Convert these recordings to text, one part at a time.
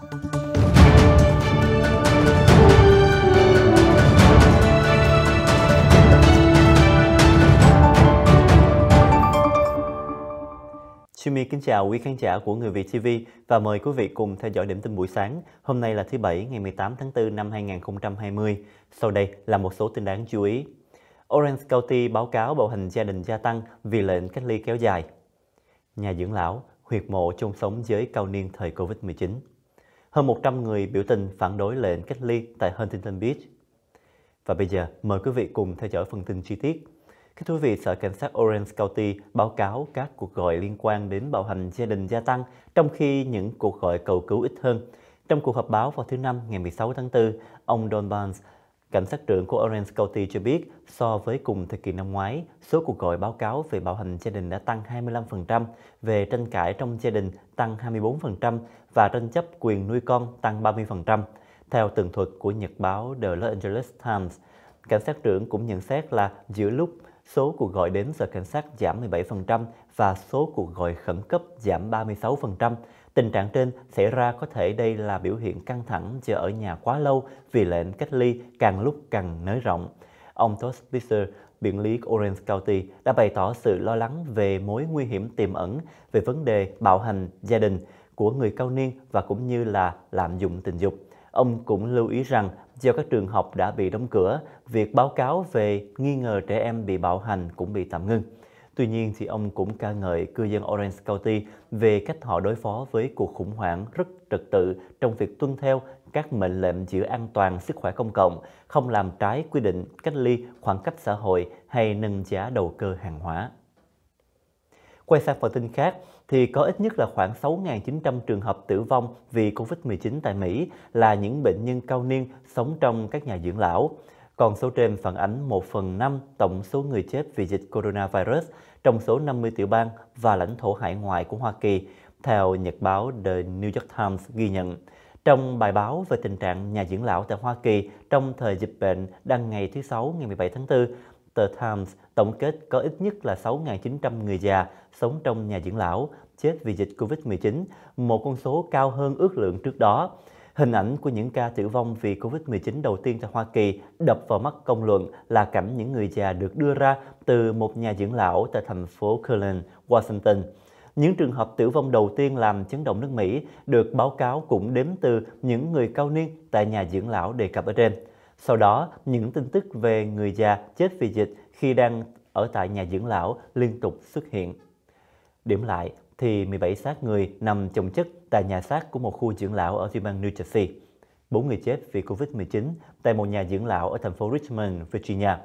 Jimmy kính chào quý khán giả của Người Việt TV và mời quý vị cùng theo dõi điểm tin buổi sáng. Hôm nay là thứ Bảy ngày 18 tháng 4 năm 2020. Sau đây là một số tin đáng chú ý. Orange County báo cáo bạo hành gia đình gia tăng vì lệnh cách ly kéo dài. Nhà dưỡng lão, huyệt mộ chung sống giới cao niên thời Covid-19. Hơn 100 người biểu tình phản đối lệnh cách ly tại Huntington Beach. Và bây giờ, mời quý vị cùng theo dõi phần tin chi tiết. Các thú vị, Sở Cảnh sát Orange County báo cáo các cuộc gọi liên quan đến bạo hành gia đình gia tăng, trong khi những cuộc gọi cầu cứu ít hơn. Trong cuộc họp báo vào thứ Năm ngày 16 tháng 4, ông Don Barnes, cảnh sát trưởng của Orange County cho biết so với cùng thời kỳ năm ngoái, số cuộc gọi báo cáo về bạo hành gia đình đã tăng 25%, về tranh cãi trong gia đình tăng 24% và tranh chấp quyền nuôi con tăng 30%. Theo tường thuật của nhật báo The Los Angeles Times, cảnh sát trưởng cũng nhận xét là giữa lúc số cuộc gọi đến sở cảnh sát giảm 17% và số cuộc gọi khẩn cấp giảm 36%. Tình trạng trên xảy ra có thể đây là biểu hiện căng thẳng chờ ở nhà quá lâu vì lệnh cách ly càng lúc càng nới rộng. Ông Todd Spitzer, biện lý Orange County, đã bày tỏ sự lo lắng về mối nguy hiểm tiềm ẩn về vấn đề bạo hành gia đình của người cao niên và cũng như là lạm dụng tình dục. Ông cũng lưu ý rằng do các trường học đã bị đóng cửa, việc báo cáo về nghi ngờ trẻ em bị bạo hành cũng bị tạm ngưng. Tuy nhiên thì ông cũng ca ngợi cư dân Orange County về cách họ đối phó với cuộc khủng hoảng rất trật tự trong việc tuân theo các mệnh lệnh giữ an toàn sức khỏe công cộng, không làm trái quy định cách ly khoảng cách xã hội hay nâng giá đầu cơ hàng hóa. Quay sang phần tin khác, thì có ít nhất là khoảng 6.900 trường hợp tử vong vì COVID-19 tại Mỹ là những bệnh nhân cao niên sống trong các nhà dưỡng lão. Còn số trên phản ánh 1 phần 5 tổng số người chết vì dịch coronavirus trong số 50 tiểu bang và lãnh thổ hải ngoại của Hoa Kỳ, theo nhật báo The New York Times ghi nhận. Trong bài báo về tình trạng nhà dưỡng lão tại Hoa Kỳ trong thời dịch bệnh đăng ngày thứ Sáu ngày 17 tháng 4, tờ Times tổng kết có ít nhất là 6.900 người già sống trong nhà dưỡng lão chết vì dịch COVID-19, một con số cao hơn ước lượng trước đó. Hình ảnh của những ca tử vong vì COVID-19 đầu tiên tại Hoa Kỳ đập vào mắt công luận là cảnh những người già được đưa ra từ một nhà dưỡng lão tại thành phố Cleveland, Washington. Những trường hợp tử vong đầu tiên làm chấn động nước Mỹ được báo cáo cũng đếm từ những người cao niên tại nhà dưỡng lão đề cập ở trên. Sau đó, những tin tức về người già chết vì dịch khi đang ở tại nhà dưỡng lão liên tục xuất hiện. Điểm lại thì 17 xác người nằm chồng chất tại nhà xác của một khu dưỡng lão ở tiểu bang New Jersey. Bốn người chết vì Covid-19 tại một nhà dưỡng lão ở thành phố Richmond, Virginia.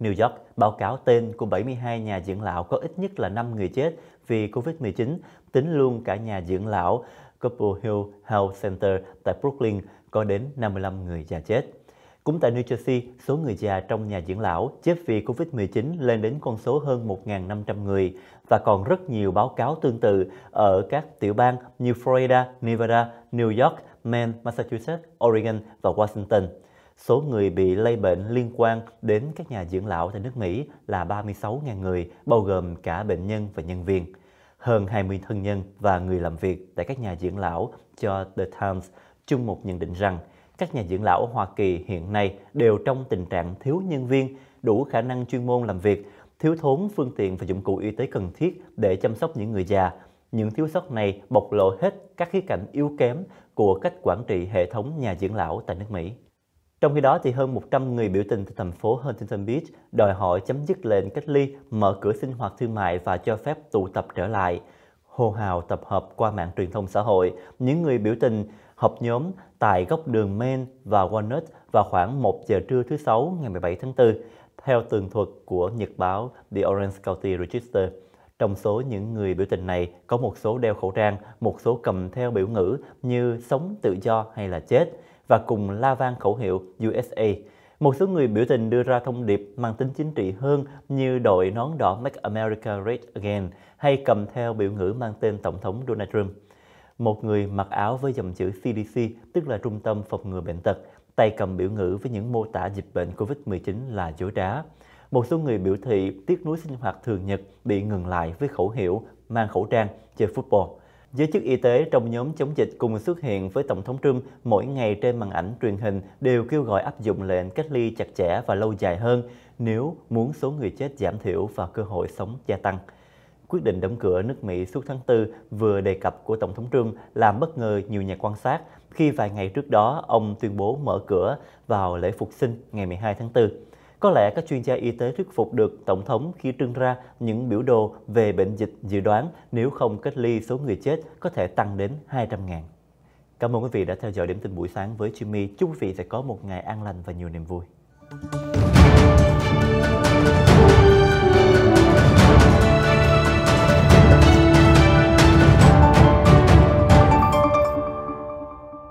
New York báo cáo tên của 72 nhà dưỡng lão có ít nhất là 5 người chết vì Covid-19, tính luôn cả nhà dưỡng lão Couple Hill Health Center tại Brooklyn có đến 55 người già chết. Cũng tại New Jersey, số người già trong nhà dưỡng lão chết vì Covid-19 lên đến con số hơn 1.500 người và còn rất nhiều báo cáo tương tự ở các tiểu bang như Florida, Nevada, New York, Maine, Massachusetts, Oregon và Washington. Số người bị lây bệnh liên quan đến các nhà dưỡng lão tại nước Mỹ là 36.000 người, bao gồm cả bệnh nhân và nhân viên. Hơn 20 thân nhân và người làm việc tại các nhà dưỡng lão cho The Times chung một nhận định rằng các nhà dưỡng lão ở Hoa Kỳ hiện nay đều trong tình trạng thiếu nhân viên, đủ khả năng chuyên môn làm việc, thiếu thốn phương tiện và dụng cụ y tế cần thiết để chăm sóc những người già. Những thiếu sót này bộc lộ hết các khía cạnh yếu kém của cách quản trị hệ thống nhà dưỡng lão tại nước Mỹ. Trong khi đó, thì hơn 100 người biểu tình tại thành phố Huntington Beach đòi hỏi chấm dứt lệnh cách ly, mở cửa sinh hoạt thương mại và cho phép tụ tập trở lại. Hô hào tập hợp qua mạng truyền thông xã hội, những người biểu tình họp nhóm tại góc đường Main và Walnut vào khoảng 1 giờ trưa thứ Sáu ngày 17 tháng 4, theo tường thuật của nhật báo The Orange County Register. Trong số những người biểu tình này có một số đeo khẩu trang, một số cầm theo biểu ngữ như sống tự do hay là chết và cùng la vang khẩu hiệu USA. Một số người biểu tình đưa ra thông điệp mang tính chính trị hơn như đội nón đỏ Make America Great Again hay cầm theo biểu ngữ mang tên Tổng thống Donald Trump. Một người mặc áo với dòng chữ CDC, tức là Trung tâm Phòng ngừa Bệnh tật, tay cầm biểu ngữ với những mô tả dịch bệnh COVID-19 là dối trá. Một số người biểu thị tiếc nuối sinh hoạt thường nhật bị ngừng lại với khẩu hiệu mang khẩu trang chơi football. Giới chức y tế trong nhóm chống dịch cùng xuất hiện với Tổng thống Trump mỗi ngày trên màn ảnh truyền hình đều kêu gọi áp dụng lệnh cách ly chặt chẽ và lâu dài hơn nếu muốn số người chết giảm thiểu và cơ hội sống gia tăng. Quyết định đóng cửa nước Mỹ suốt tháng 4 vừa đề cập của Tổng thống Trump làm bất ngờ nhiều nhà quan sát khi vài ngày trước đó ông tuyên bố mở cửa vào lễ phục sinh ngày 12 tháng 4. Có lẽ các chuyên gia y tế thuyết phục được Tổng thống khi trưng ra những biểu đồ về bệnh dịch dự đoán nếu không cách ly số người chết có thể tăng đến 200 ngàn. Cảm ơn quý vị đã theo dõi điểm tin buổi sáng với Jimmy. Chúc quý vị sẽ có một ngày an lành và nhiều niềm vui.